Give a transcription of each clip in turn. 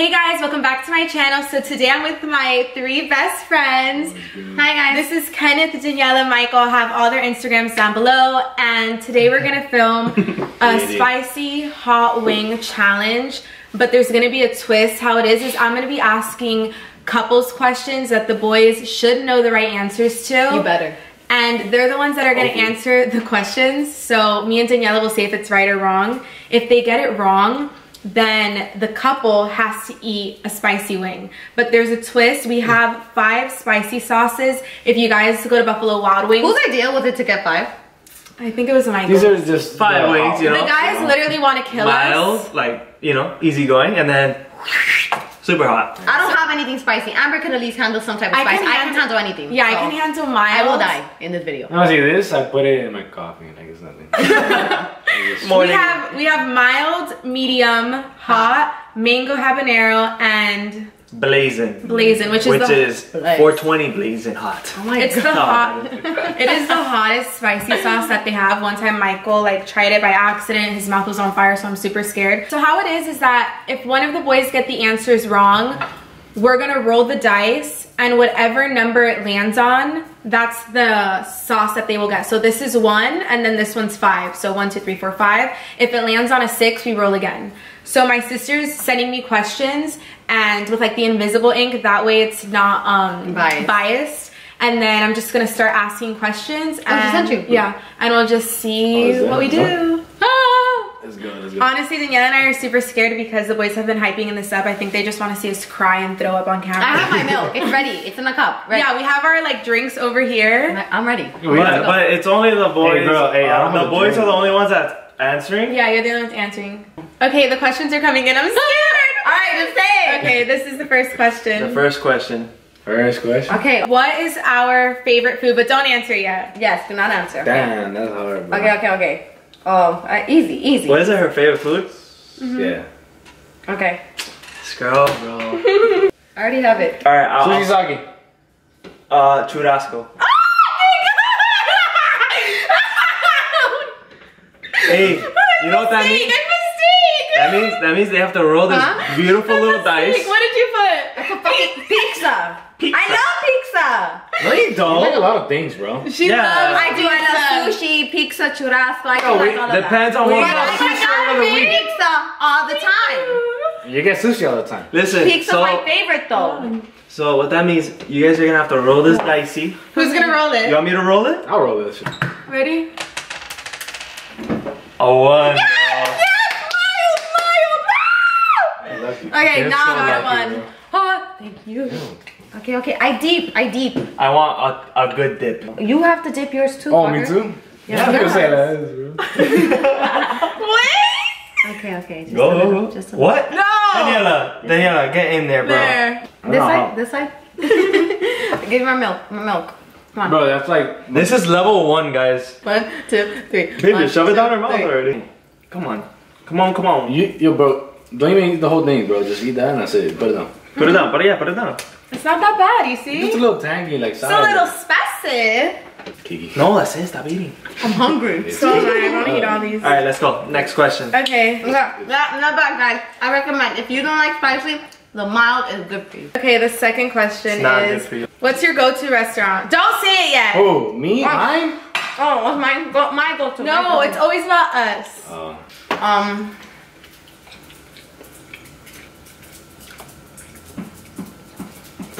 Hey guys, welcome back to my channel. So today I'm with my three best friends. Hi guys. This is Kenneth, Daniela, Michael. I have all their Instagrams down below. And today we're gonna film a spicy hot wing challenge. But there's gonna be a twist. How it is is I'm gonna be asking couples questions that the boys should know the right answers to. You better. And they're the ones that are gonna Okay. answer the questions. So me and Daniela will say if it's right or wrong. If they get it wrong, then the couple has to eat a spicy wing. But there's a twist. We have five spicy sauces. If you guys go to Buffalo Wild Wings, Whose idea was it to get five? I think it was Michael. These are just Five wings, you know. the know. guys literally want to kill us. Mild, like, you know, easygoing, and then super hot. I don't have anything spicy. Amber can at least handle some type of I spice. can I can handle- handle anything. Yeah, I can handle mild. I will die in this video. Now see this, I put it in my coffee and like it's nothing. We have we have mild, medium, hot, mango habanero, and Blazing. blazing, which is Which the is 420 blazing hot. Oh my It's the hot. it is the hottest spicy sauce that they have. One time Michael like tried it by accident. His mouth was on fire, so I'm super scared. So how it is is that if one of the boys get the answers wrong, we're gonna roll the dice, and whatever number it lands on, that's the sauce that they will get. So this is one, and then this one's five. So one, two, three, four, five. If it lands on a six, we roll again. So my sister's sending me questions, and with like the invisible ink, that way it's not um, Biased. biased. And then I'm just gonna start asking questions. she and, sent you? Yeah, and we'll just see Oh, what we do. Ah! Let's go. Honestly, Danielle and I are super scared because the boys have been hyping in this up. I think they just want to see us cry and throw up on camera. I have my milk. It's ready. It's in the cup. Ready. Yeah, we have our like drinks over here. I'm ready. We But, have- but it's only the boys. Hey, girl, hey, I uh, the boys drink. are the only ones that's answering. Yeah, you're the only ones answering. Okay, the questions are coming in. I'm scared. All right, just say it. Okay, this is the first question. The first question. First question. Okay. What is our favorite food? But don't answer yet. Yes. Do not answer. Damn, that's hard, bro. Okay. Okay. Okay. Oh, uh, easy. Easy. What is it, her favorite food? Yeah. Okay. This girl, bro. I already have it. Alright, I'll. Sushi. Uh, churrasco. Hey, you know what that means? That means that means they have to roll this Huh? beautiful little dice. What did you put? Fucking pizza. Pizza. I love pizza. No, you You like a lot of things, bro. She Yeah. loves I do. I love pizza. sushi, pizza, churrasco. I oh, do No, like we- all of depends that. on what you I want. like Sushi over the week. pizza all the time. You get sushi all the time. Listen, Pizza so my favorite though. so what that means, you guys are gonna have to roll this dicey. Who's gonna roll it? You want me to roll it? I'll roll this. Ready? A one. Lucky. Okay, You're now so I got lucky, one. bro. Oh, thank you. Okay, okay. I deep. I deep. I want a, a good dip. You have to dip yours too. Oh, fucker. me too? Yeah. I'm gonna say that, bro. Wait! Okay, okay. Just Go, a go, little, go. Just a What? No! Daniela, Daniela, get in there, bro. There. This side. This side. Give me my milk. My milk. Come on. Bro, that's like. This is level one, guys. One, two, three. Baby, One, shove it down her mouth three. already. Come on. Come on, come on. You, yo, bro. Don't even eat the whole thing, bro. Just eat that and that's it. Put it down. Put it down, put it, yeah, put it down. It's not that bad, you see? It's a little tangy, like so. It's a little spicy. Kiki. No, that's it, stop eating. I'm hungry. So am I. I want to eat all these. Alright, let's go. Next question. Okay. No, not, not bad, guys. I recommend if you don't like spicy, the mild is good for you. Okay, the second question It's not good is for you. What's your go to restaurant? Don't say it yet. Oh, me? Mine? Oh, what's mine? Go, my go-to. No, my it's go-to. always about us. Oh. um.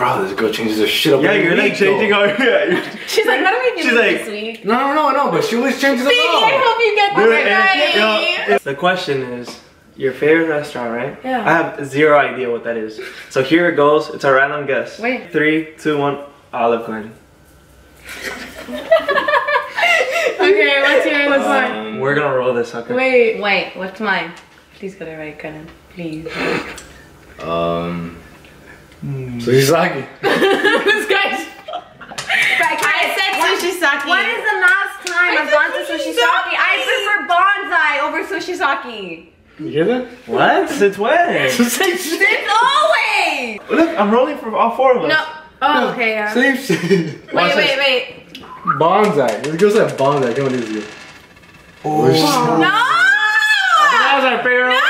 Bro, this girl changes her shit up Yeah, every you're like week, changing though. our. Yeah, She's like, what am I She's doing like- this week? No, no, no, no, but she always changes it Baby, I hope you get this right. you know, the question is your favorite restaurant, right? Yeah. I have zero idea what that is. So here it goes. It's a random guess. Wait. Three, two, one. Olive Garden. okay, what's yours? What's mine? Um, We're gonna roll this, okay? Wait. Wait, what's mine? Please get it right, Kanan. Please. um. Hmm. Sushi sake. this guy's. I said sushi sake. When is the last time I've gone to sushi sake? I prefer bonsai over sushi sake. You hear that? What? Since when? Same shit. It's always. Look, I'm rolling for all four of us. No. Oh, okay, yeah. Same shit. Wait, wait, wait. Bonsai. This girl said bonsai. Come on, this girl. Oh, No! That was our favorite. No!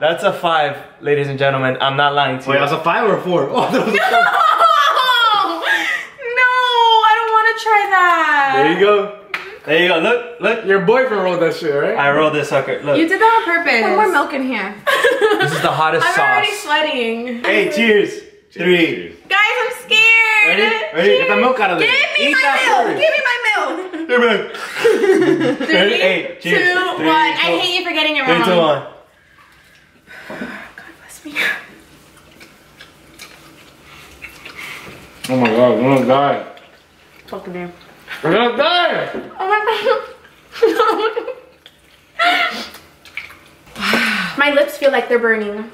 That's a five, ladies and gentlemen. I'm not lying to Wait, you. that's a five or a four? Oh, that was a No! No, I don't want to try that. There you go. There you go. Look, look. Your boyfriend wrote that shit, right? I rolled this sucker. Look. You did that on purpose. Put more milk in here. This is the hottest I'm sauce. already sweating. Hey, cheers. Three. Cheers. Guys, I'm scared. Ready? Ready? Get the milk out of there. Give me Eat my that milk. first. Give me my milk. Here, man. Three, Ready? Hey, cheers. one. Three, I hate you for getting it wrong. two, one. God bless me. Oh my god, I'm gonna die. Fucking name. I'm gonna die! Oh my god. my lips feel like they're burning.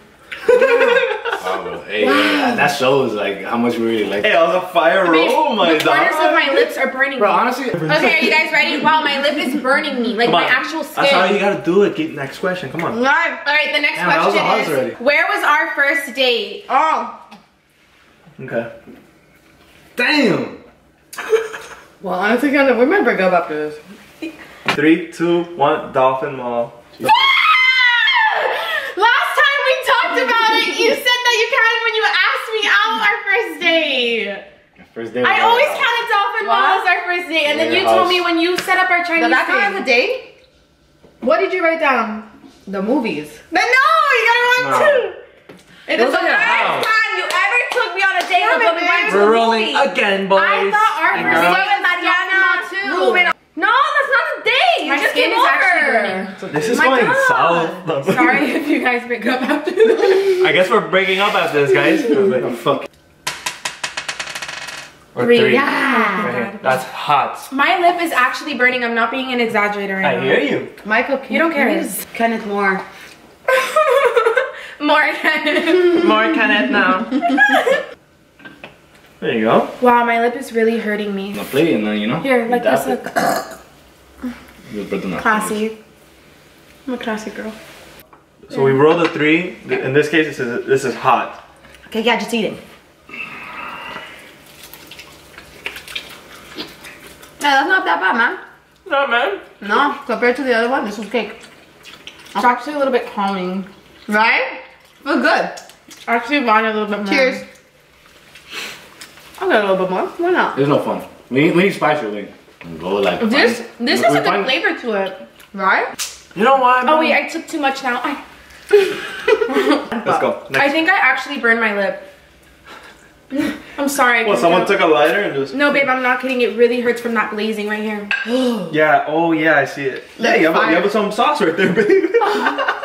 Oh, hey, man, that shows like how much we really like Hey, I was a fire roll, my the corners of my lips are burning Bro, me. honestly. Okay, are you guys ready? Wow, my lip is burning me. Like Come my on. actual skin. That's how you gotta do it. Get next question. Come on. Right. All right, the next Damn, question is: already. Where was our first date? Oh. Okay. Damn! Well, honestly, I don't remember go up to this. Three, two, one. Dolphin Mall. Last time we talked about it, you said that you counted when you asked me out our first date. First day. I always counted Dolphin Mall What? as our first date, and then Yeah, you told me when you set up our Chinese Did that count as thing. a date? What did you write down? The movies. But no, you got it wrong No. too. It It was is the okay. first time you ever took me on a date Damn with it, me. We're rolling movies. again, boys. I thought our and first date was Mariana too. Ruben. No, that's not a date. You My just skin came is actually over. burning. This is My going God. south. Sorry if you guys break up after this. I guess we're breaking up after this, guys. Oh, fuck. Or Three. Yeah. Right. That's hot. My lip is actually burning. I'm not being an exaggerator right I now. hear you. Michael, can You don't care. please- Kenneth Moore. More again. More Kenneth now. there you go. wow, my lip is really hurting me. No play and then you know. Here, like this, look. it. Just put them out. Classy. I'm a classy girl. So we rolled a three. In this case, this is this is hot. Okay, yeah, just eat it. Yeah, that's not that bad, man. No, man. No, compared to the other one, this was cake. It's actually a little bit calming. Right? Feel good. Actually, mine a little bit more. Cheers. I'll get a little bit more. Why not? There's no fun. We need, we need spicy wing. Go like. This find- this we- has we a good flavor to it. Right? You know why? Oh wait, I took too much now. I, Let's go. I think I actually burned my lip. I'm sorry. Well, someone tell. took a lighter and just. No, babe, I'm not kidding. It really hurts from that glazing right here. Yeah. Oh, yeah. I see it. Yeah, you have, a, you have some sauce right there, baby.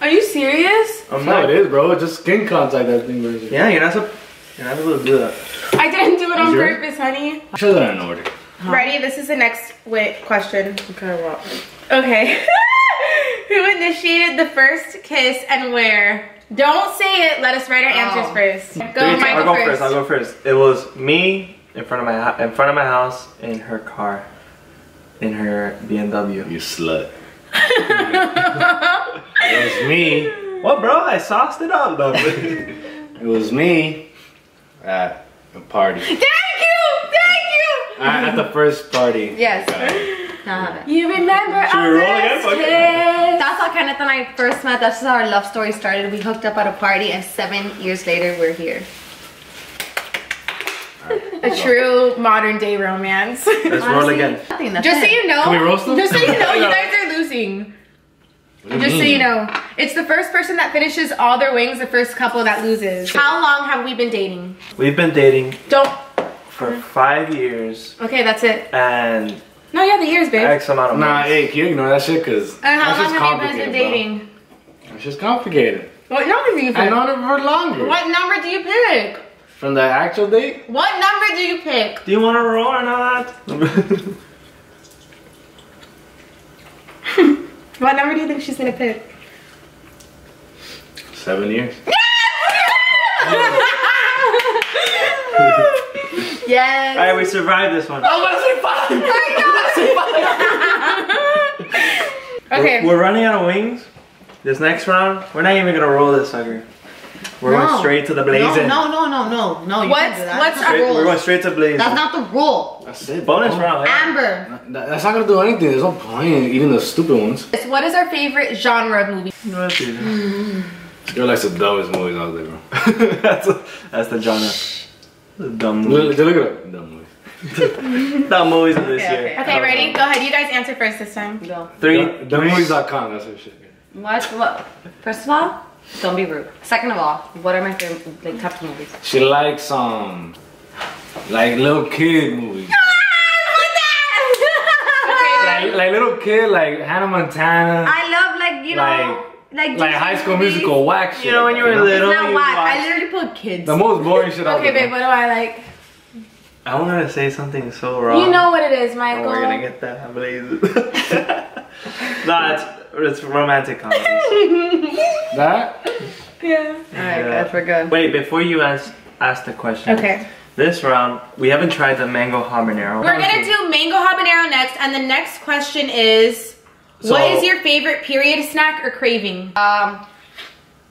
Yeah. Are you serious? I'm That's not. it is, bro. It's just skin contact that thing version. Yeah, you're not so. You're not supposed to do that. I didn't do it on Is yours? purpose, honey. Show that in order. Ready? This is the next wait question. Okay, well. Okay. Who initiated the first kiss and where? Don't say it. Let us write our oh. answers Oh. first. Go, Three, two- Michael I'll go first. first. I'll go first. It was me in front of my in front of my house in her car, in her BMW. You slut. It was me. What, bro? I sauced it up though. It was me at a party. Thank you. Thank at, at the first party. Yes. Uh, Now I have it. you. You remember Should we our roll again? first Fuck it. kiss? That's how Kenneth and I first met. That's how our love story started. We hooked up at a party, and seven years later, we're here. A true modern day romance. Let's roll again. Just so you know, Can we roast them? just so you know, you guys are losing. what do Just so you know, it's the first person that finishes all their wings, the first couple that loses. How long have we been dating? We've been dating Don't. for five years Okay, that's it. and No, yeah, the years, babe. X amount of Nah, months. hey, can you ignore that shit? Cause And how long have you guys been dating? Bro. It's just complicated. What number do you I pick? known it for longer. What number do you pick? From the actual date? What number do you pick? Do you want to roll or not? What number do you think she's gonna pick? Seven years. Yes. Alright, we survived this one. Okay. We're, we're running out of wings. This next round, we're not even gonna roll this sucker. We're No. going straight to the No, blazing. no, no, no, no, no. You What's- can't do that. what's That's our not the we're going straight to blazing. That's not the rule. That's it. Bonus bro. round. eh? Amber. That- That's not gonna do anything. There's no point in even the stupid ones. What is our favorite genre of movie? Let's do this. You're like the dumbest movies out there, bro. that's, that's the genre. The dumb Look, movies. look at it. Dumb movies. dumb movies of this Okay, year. okay. Okay, ready? Go ahead. You guys answer first this time. Go. Three. Dumbmovies.com. That's what shit. What? What? First of all, don't be rude. Second of all, what are my favorite like types of movies? She likes um, like little kid movies. like, like little kid, like Hannah Montana, I love like you know Like- like like High School movies. Musical, whack shit. You know, when you were know? little. It's not whack. I literally put kids. The most boring shit Okay, babe, what do I like? I wanted to say something so wrong. You know what it is, Oh, Michael. we're gonna get that blazing. nah, it's, it's romantic comedies. That? Yeah. Alright, Yeah. guys, we're good. Wait, before you ask ask the question. Okay. This round, we haven't tried the mango habanero. We're gonna do mango habanero next, and the next question is, what So- is your favorite period snack or craving? Um.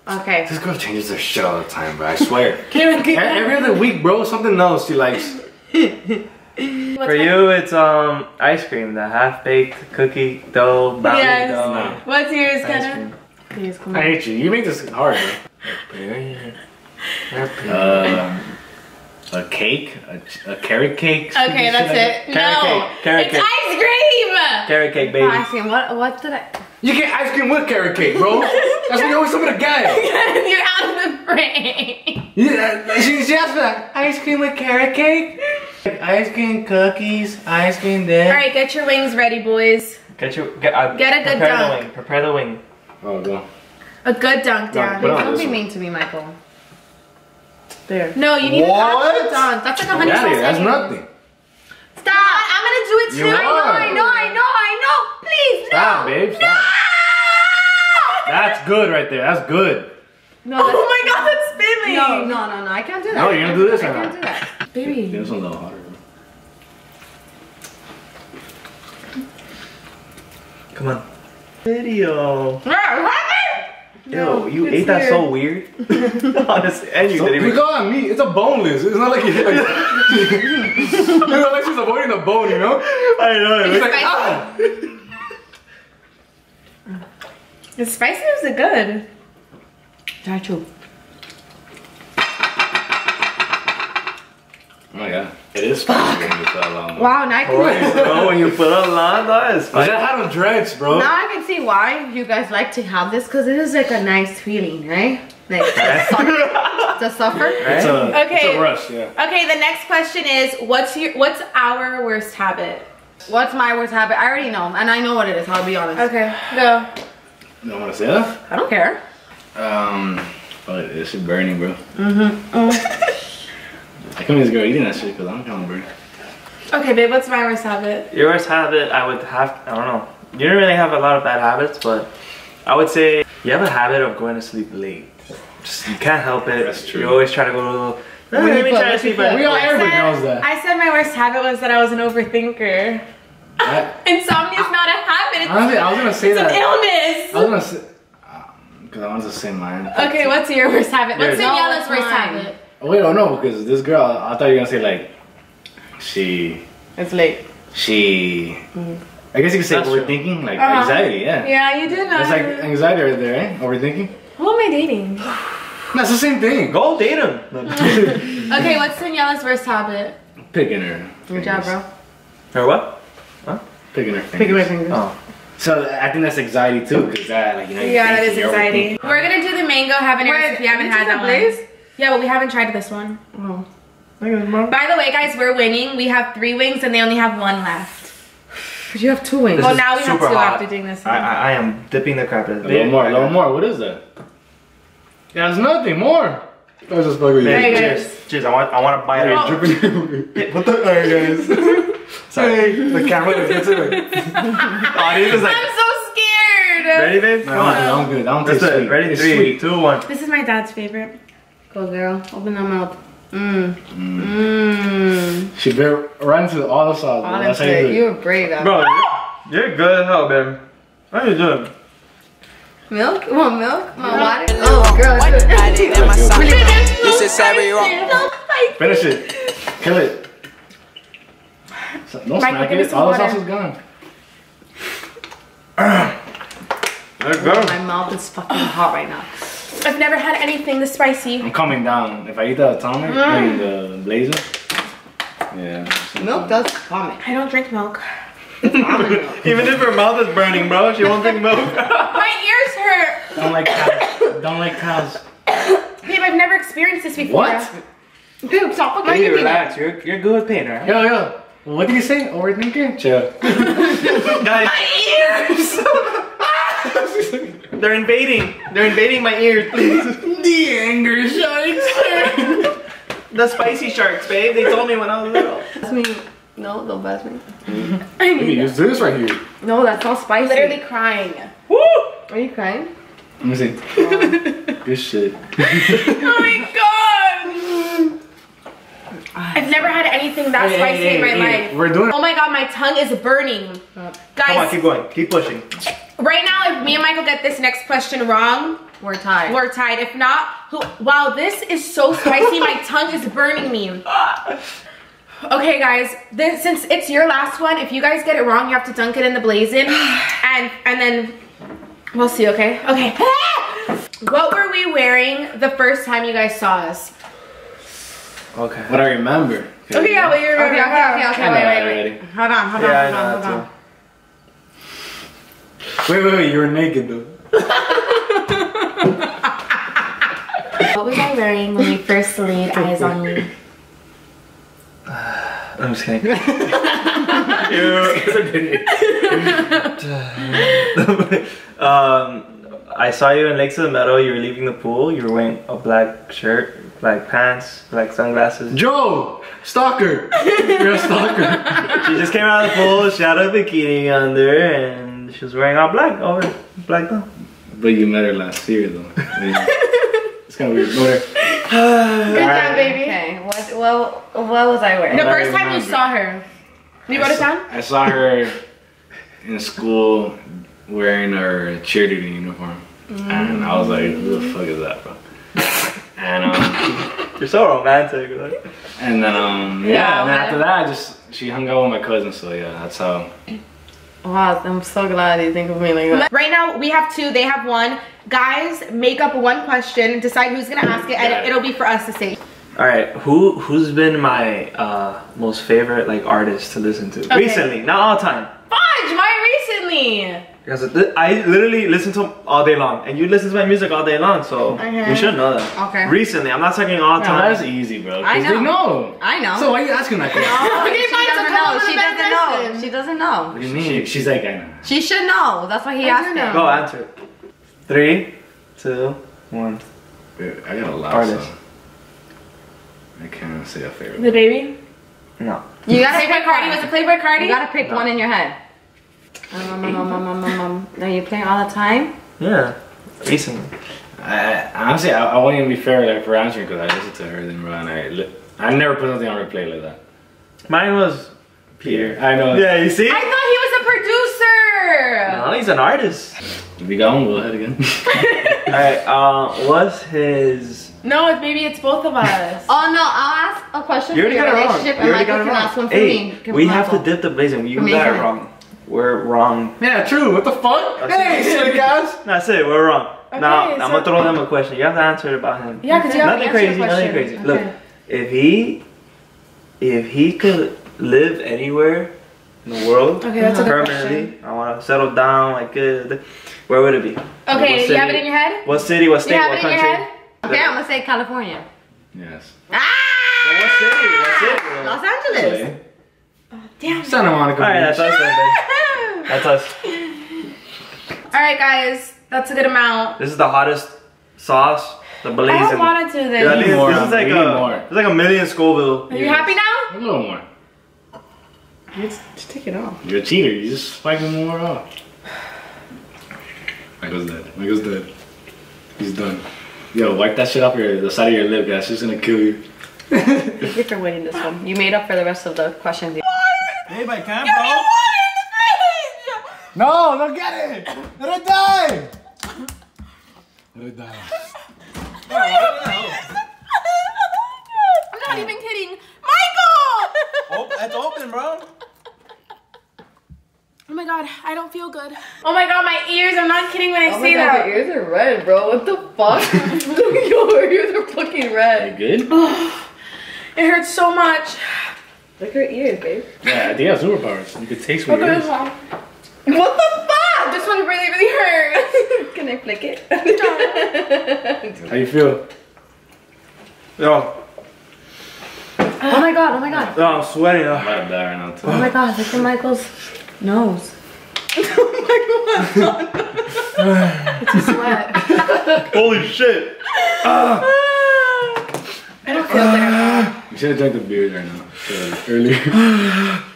Okay. This girl changes her shit all the time, bro. I swear. Every other week, bro, something else she likes. For you, it's um ice cream, the half baked cookie dough, brownie Yes. dough. What's yours, Ice Kenna? cream. Please come I hate you. You make this hard, bro. Uh, a cake, a, a carrot cake. Okay, that's it. Carrot no, cake, carrot it's cake. ice cream. Carrot cake, baby. Ice cream. What? What did I? You get ice cream with carrot cake, bro. That's what you always tell me to get. You're out of the frame. Yeah, she, she asked for that. Ice cream with carrot cake? Ice cream cookies, ice cream All there. right, get your wings ready, boys. Get your get, uh, Get a good prepare dunk. the wing. Prepare the wing. Oh, no. A good dunk No, down. put Don't this be one. mean to me, Michael. There. No, you need What? an actual dunk. That's like a honey Yeah, that's nothing. Stop! I'm gonna do it too. You I know, are. I know, I know, I know. Please, Stop, no. babe, stop. That's good right there. That's good. No. Oh my god, that's spilling. No, no, no, no. I can't do that. No, you're gonna do this I or can't not? do that. Baby. This one's a little hotter. Come on. Video. No, Yo, you it's ate that so weird. Honestly, and you So, didn't we even. got on meat. It's a boneless. It's not like you like. it's not like she's avoiding the bone, you know? I know. It's like, spicy. ah. The spicy was good? Try to. Oh my god. It is spicy when you put a lot more. Wow, now I can. Right, bro, when you put a lot, that is I fine. just had them dreads, bro. Now I can see why you guys like to have this because it is like a nice feeling, right? Like to suffer. to suffer. It's a, Okay. it's a rush, yeah. Okay, the next question is what's your what's our worst habit? What's my worst habit? I already know, and I know what it is. I'll be honest. Okay, go. You don't want to say that? I don't care. Um, but this is burning, bro. Mm-hmm. I come this girl eating that shit because I'm kind of. Okay, babe, what's my worst habit? Your worst habit, I would have, I don't know. You don't really have a lot of bad habits, but I would say you have a habit of going to sleep late. Just, you can't help it. That's true. You always try to go to a little, "Eh, What let me try to sleep put? at We all, I everybody said- knows that. I said my worst habit was that I was an overthinker. I, Insomnia is not a habit. It's, honestly, I was gonna say it's an illness. I was gonna say, because I wanted to say mine. Okay, what's your worst habit? What's Yours. No, Daniela's it's worst mine. habit? Oh, wait, oh no, because this girl, I thought you were gonna say like, she, It's late. she. I guess you could say That's true. overthinking, like Uh-huh. anxiety, yeah. Yeah, you did know. It's like anxiety right there, eh? Overthinking. Who am I dating? That's the same thing. Go date him. Okay, what's Daniela's worst habit? Picking her. Good job, bro. or what? Huh? Picking her. Pick my fingers. fingers. Oh. So I think that's anxiety too, because that, like, you know, you're Yeah, that is anxiety. We're gonna do the mango habanero Wait, if you haven't had took that the one. Blaze? Yeah, but we haven't tried this one. Oh. By the way, guys, we're winning. We have three wings and they only have one left. You have two wings. This well, now we have super two hot. after doing this I, one. I, I am dipping the crap in A little more, a little more. What is that? Yeah, it's nothing more. That's just fucking There you Babe, go. cheers. Cheers. I want, I want to bite it. Oh. What the? Alright, guys. Sorry. The camera gets it. Audience is like, I'm so scared. ready, babe? No, Come on. I'm good. I don't Let's taste sweet. Ready? It's Three, sweet. two, one. This is my dad's favorite. Go, girl. Open that mouth. Mmm. Mmm. She bit right into all the sauce. bro. You Honestly, you were brave. Bro. Bro, you're, you're good as hell, babe. How you doing? Milk? You want milk? My water? Oh, girl. One do it. Friday, then my Savvy rock. Finish it. Kill it. So- Don't Michael, smack it. All the sauce is gone. Let's go. My mouth is fucking hot right now. I've never had anything this spicy. I'm coming down. If I eat the atomic, mm. I mean the blazer. Yeah. Milk does vomit. I don't drink milk. Even if her mouth is burning, bro, she won't drink milk. My ears hurt. Don't like cows. Don't like cows. Babe, I've never experienced this before. What? Dude, stop fucking Hey, eating it. relax. You're you're good with pain, right? Yo, yo. What did you say? Overthinking? Chill. Guys, they're invading. They're invading my ears, please. the anger sharks. The spicy sharks, babe. They told me when I was little. Pass me. No, don't pass me. I Let me use this right here. No, that's not spicy. literally crying. Woo! Are you crying? Let me see. Oh. Good shit. Oh my god! I've never had anything that Hey, spicy hey, in my hey, life. We're doing Oh my god, my tongue is burning. Come on, Guys, keep going. Keep pushing. right now, if me and Michael get this next question wrong, We're tired. we're tied. If not, who, wow, this is so spicy. my tongue is burning me. Okay, guys, this, since it's your last one, if you guys get it wrong, you have to dunk it in the blazing, and and then we'll see. Okay, okay. What were we wearing the first time you guys saw us? Okay. what I remember. Okay, yeah, well, you're Okay, okay, okay, okay. I Wait, wait, wait. Hold on, hold Yeah, I on, hold on, hold on. Wait, wait, wait. You were naked though. What was I wearing when we first laid eyes on you? I'm just kidding. um, I saw you in Lakes of the Meadow. You were leaving the pool. You were wearing a black shirt, black pants, like sunglasses. Joe, stalker. You're a stalker. She just came out of the pool. She had a bikini under, and she was wearing all black over black though. but you met her last year though. it's kind of weird. Go there. Good job, baby. Okay, what, what, what was I wearing? The I first time you saw her. You wrote it down? I saw her in school wearing her cheerleading uniform, mm. and I was like, "Who the fuck is that, bro?" And um, You're so romantic. Like. and then um, yeah, Yeah, and then after that, I just she hung out with my cousin, so yeah, that's how. Wow, I'm so glad you think of me like that. Right now, we have two, they have one. Guys, make up one question, decide who's gonna ask it, and it'll be for us to say. All right, who who's been my uh, most favorite like artist to listen to recently? Not all time. Fudge, mine recently. Because th- I literally listen to him all day long, and you listen to my music all day long, so Okay. you should know that. Okay. Recently, I'm not talking all Yeah, time. that's easy, bro. I They know. know. I know. So why are you asking that question? Okay, she fine, so doesn't know. She doesn't know. question. She doesn't know. What do you mean? She's like, I know. She should know. That's why he I asked do know. it. Go answer it. Three, two, one. I got a lot. Artist. So I can't even say a favorite. The baby? No. You gotta Playboi pick Carti, was it Playboi Carti? You gotta pick one in your head. Um, um, um, um, um, um, um. Now you play all the time? Yeah. Recently. I, honestly, I, I won't even be fair like, for answering because I listened to bro, and I, li- I never put something on replay like that. Mine was Peter, I know. Yeah, you see? I thought he was a producer. No, he's an artist. If we got one, go ahead again. Alright, uh, what's his. No, it's, maybe it's both of us. Oh no, I'll ask a question You for your relationship and Michael can ask one for Hey, me. Can we have to dip the blazing. You got it wrong. We're wrong. yeah, true. What the fuck? That's hey, it. silly guys. That's it, we're wrong. now, Okay, I'm gonna throw them a question. You have to answer it about him. Yeah, because you have to Nothing answer crazy, the nothing question. crazy. Look, if he if he could live anywhere in the world Okay, that's a good permanently, I wanna settle down like uh, good. Where would it be? Okay, What do you have it in your head? What city? What Do you state? have What it in your country? head? Okay, I'm gonna say California. Yes. But what city? What city? Ah! Los Angeles. Oh, damn. Santa Monica. Alright, that's Beach. us then. babe. That's us. All right, guys, that's a good amount. This is the hottest sauce. The I blazing. don't want to do this. Yeah, I more, this is like a, more. it's like a million Scoville. Are you happy now? A little more. Just, just take it off. You're a cheater. You just swiping more off. Michael's dead. Michael's dead. He's done. Yo, wipe that shit off your the side of your lip, guys. It's gonna kill you. Thank you for winning this one. You made up for the rest of the questions. Babe, I can't, no, don't get it! Let it die! Let it die. I'm not even kidding. Michael! Oh, it's open, bro. Oh my god, I don't feel good. Oh my god, my ears, I'm not kidding when I oh say that. Your ears are red, bro. What the fuck? your ears are fucking red. You good? Oh, it hurts so much. Look at your ears, babe. Yeah, I think have superpowers. You could taste what okay, yours. Can I flick it? How you feel? Yo, oh my god, oh my god. yo, I'm sweating. I'm yo. about right now too. Oh my god, look at Michael's nose. Sweat. Holy shit. Ah. I don't feel good. You should have drank the beer right now. So, earlier.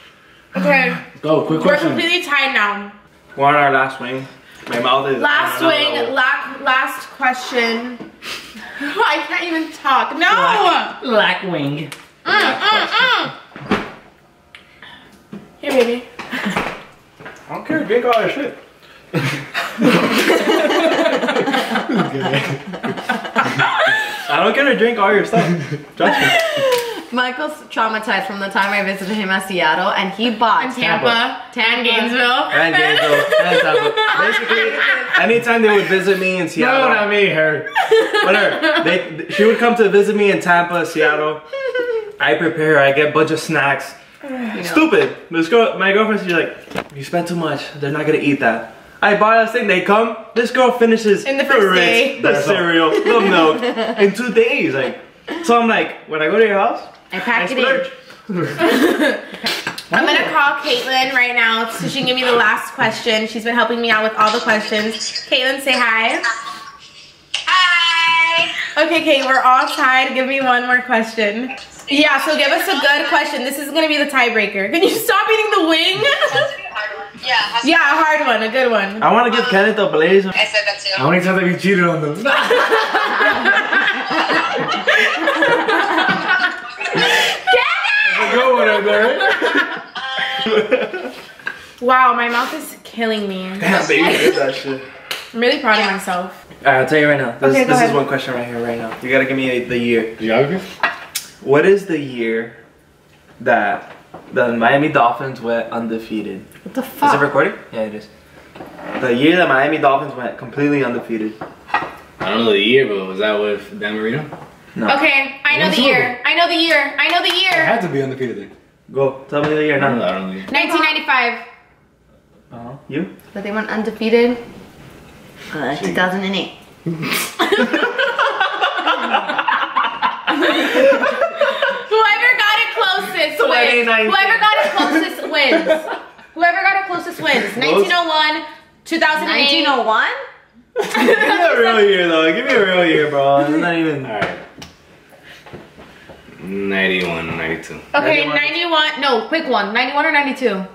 Okay, Go, quick we're question. completely tied now. We're on our last swing. My mouth is. Last I don't swing, know. la- last question. I can't even talk. No! Black wing. Mm, mm, mm. Here, baby. I don't care. Drink all your shit. I don't care to drink all your stuff. Trust me. Michael's traumatized from the time I visited him at Seattle and he bought And Tampa, and Gainesville. And Gainesville. And Tampa. Basically, anytime they would visit me in Seattle. No, not me, her. whatever. They, she would come to visit me in Tampa, Seattle. I prepare. I get a bunch of snacks. Stupid. This girl, my girlfriend, she's like, "You spent too much. They're not gonna eat that." I buy this thing. They come. This girl finishes In the the first Ritz, day. the cereal, the milk in two days. Like, so I'm like, when I go to your house, I I pack it in. I'm gonna oh. call Caitlin right now so she can give me the last question. She's been helping me out with all the questions. Caitlin, say hi. Hi. Okay, Kate, we're all tied. Give me one more question. Yeah, so give us a good question. This is gonna be the tiebreaker. Can you stop eating the wing? Yeah, yeah, a hard one, a good one. I want to give Kenneth a blaze. I said that too. How many times have you cheated on them? That's a good one right there. Wow, my mouth is killing me. Damn, baby, did that shit. I'm really proud of myself. Alright, I'll tell you right now. This, Okay, this is one question right here, right now. You gotta give me a, the year. Geography? What is the year that the Miami Dolphins went undefeated? What the fuck? Is it fuck? recording? Yeah, it is. The year that Miami Dolphins went completely undefeated. I don't know the year, but was that with Dan Marino? No. Okay, I know the year. I know the year. I know the year. It had to be undefeated then. Go. Tell me the year I don't know. now. I don't know. 1995. Uh-huh. You? That they went undefeated? Uh, 2008. Whoever got it closest wins. Whoever got it closest wins. Whoever got it closest wins. 1901, 2008. 1901? Give me a real year though. Give me a real year, bro. It's not even. Alright. 91, 92. Okay, 91. 91. No, pick one. 91 or 92?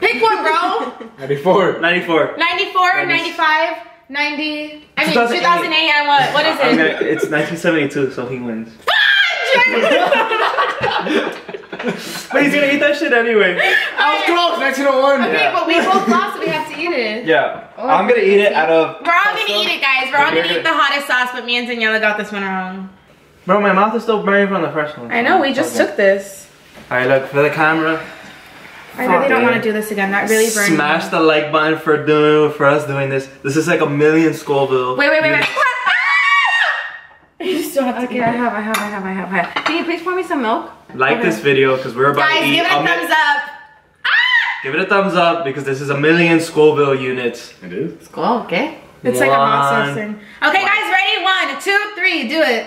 Pick one, bro. 94. 94. 94, 95, 90. I mean, 2008. 2008 and what? What is it? gonna, it's 1972, so he wins. But he's gonna eat that shit anyway. I was close, 1901. Okay, but we both lost, so we have to eat it. Yeah. Oh, I'm gonna eat it out of. We're all gonna eat it, guys. We're all Okay, gonna eat the hottest sauce, but me and Daniela got this one wrong. Bro, my mouth is still burning from the first one. I know, we just Okay. took this. Alright, look for the camera. I really don't want to do this again. That really burned me. Smash the like button for doing for us doing this. This is like a million Scoville. Wait, wait, wait, wait. you still have to Okay, I have, I have, I have, I have, I have. Can you please pour me some milk? Like Okay. this video because we're about Guys, to eat. give it a mi- thumbs up. Ah! Give it a thumbs up because this is a million Scoville units. It is? Go, okay. It's like a hot One. sauce thing. Okay, guys, ready? One, two, three, do it.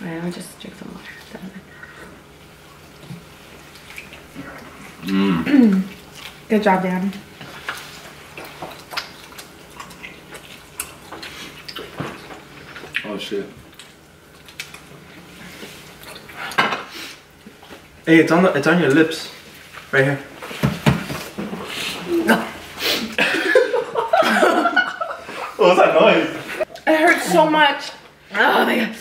Alright, let me just drink some water. Mmm. Good job, Dan. Oh shit. Hey, it's on the it's on your lips. Right here. No. what was that noise? It hurts so much. Oh my god.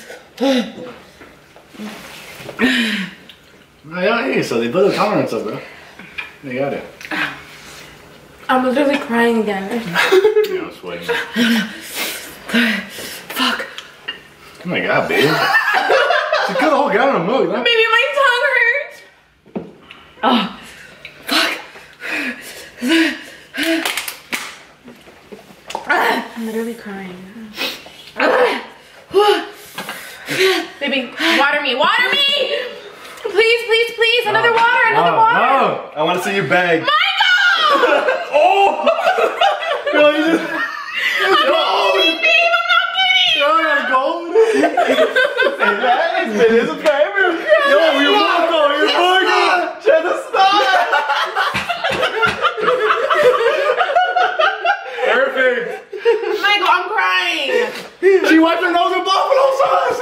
Yeah, hey, so they built a tolerance up, bro. They got it. I'm literally crying again. Yeah, I'm sweating. Fuck. Oh my god, babe. she killed a whole gallon of milk, man. Baby, my tongue hurts. Oh. Fuck. baby. Water me, water me! Please, please, please, another water, another no, water. no. I want to see you beg. Michael! Oh! Yo, you just. I'm kidding, babe, I'm not kidding. Yo, that's gold. Say that. It's been his forever. Yo, you're welcome. You're welcome. Shut the stop. Perfect. Michael, I'm crying. She wiped her nose with buffalo sauce.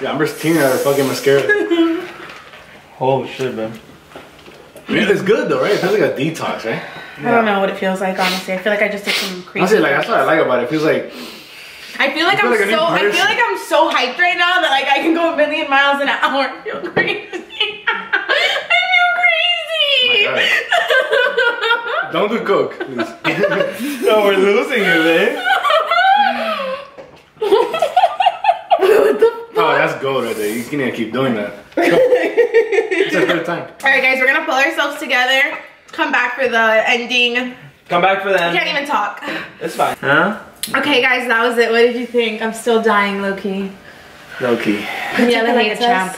Yeah, I'm just tearing out her fucking mascara. Holy shit, man. I it's good though, right? It feels like a detox, right? I don't know what it feels like, honestly. I feel like I just did some crazy. Honestly, like that's what I like about it. It feels like I feel like I feel I'm like so. I feel like I'm so hyped right now that like I can go a million miles an hour. I feel crazy. I feel crazy. don't do coke, please. No, we're losing it, man. Eh? That's gold right there. You can't keep doing that. it's the third time. All right, guys, we're gonna pull ourselves together. Come back for the ending. Come back for them. We can't even talk. It's fine. Huh? Okay, guys, that was it. What did you think? I'm still dying, Loki. key. Low key. Daniela like a champ.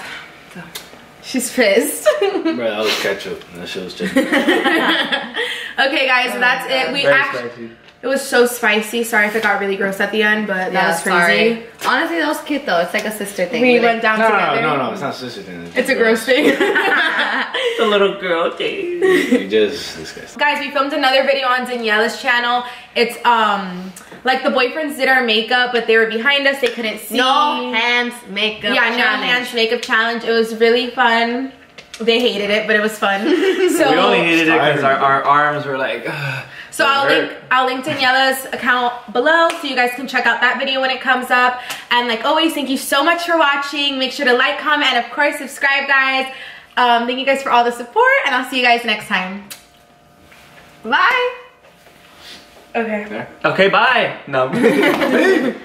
She's pissed. Bro, that was ketchup. That shit was just. okay, guys, so that's it. We actually. Spicy. It was so spicy. Sorry if it got really gross at the end, but that Yeah, was crazy. sorry. Honestly, that was cute though. It's like a sister thing. We like- went down No, together. no, no, no. It's not sister thing. It's a gross thing. The little girl thing. You just disgusting. Guys, we filmed another video on Daniela's channel. It's um like the boyfriends did our makeup, but they were behind us. They couldn't see. No hands makeup. yeah, no hands makeup challenge. It was really fun. They hated it, but it was fun. So We only hated it because our, our arms were like. ugh. So I'll link I'll link Daniela's account below so you guys can check out that video when it comes up. And like always, thank you so much for watching. Make sure to like, comment, and of course subscribe, guys. Um, thank you guys for all the support, and I'll see you guys next time. Bye. Okay. Okay, bye. No.